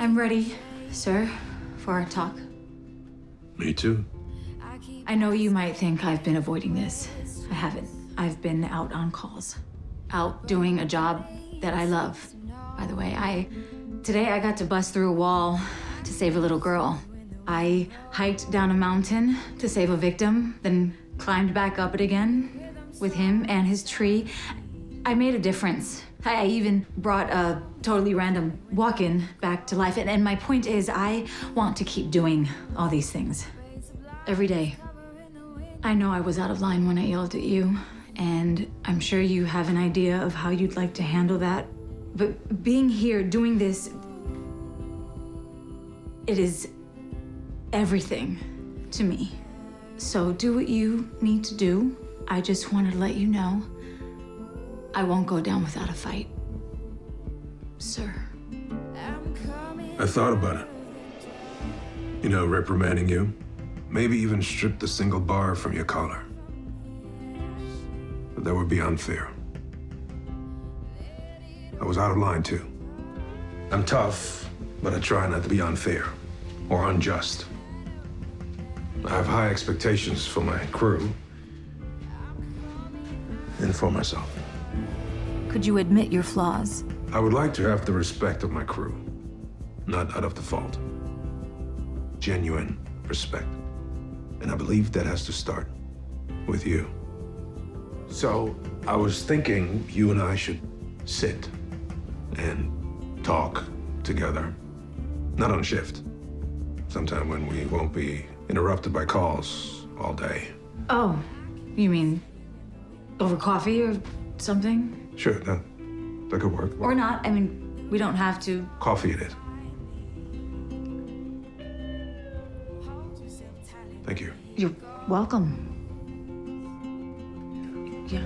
I'm ready, sir, for our talk. Me too. I know you might think I've been avoiding this. I haven't. I've been out on calls, out doing a job that I love. By the way, I today I got to bust through a wall to save a little girl. I hiked down a mountain to save a victim, then climbed back up it again with him and his tree. I made a difference. I even brought a totally random walk in back to life. And, and my point is, I want to keep doing all these things every day. I know I was out of line when I yelled at you, and I'm sure you have an idea of how you'd like to handle that. But being here, doing this, it is everything to me. So do what you need to do. I just wanted to let you know I won't go down without a fight. Sir. I thought about it. You know, reprimanding you. Maybe even strip the single bar from your collar. But that would be unfair. I was out of line, too. I'm tough, but I try not to be unfair or unjust. I have high expectations for my crew and for myself. Could you admit your flaws? I would like to have the respect of my crew, not out of default. Genuine respect. And I believe that has to start with you. So I was thinking you and I should sit and talk together. Not on shift. Sometime when we won't be interrupted by calls all day. Oh, you mean over coffee or something? Sure, that, that could work. Or not. I mean, we don't have to. Coffee it is. Thank you. You're welcome. Yeah.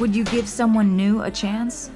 Would you give someone new a chance?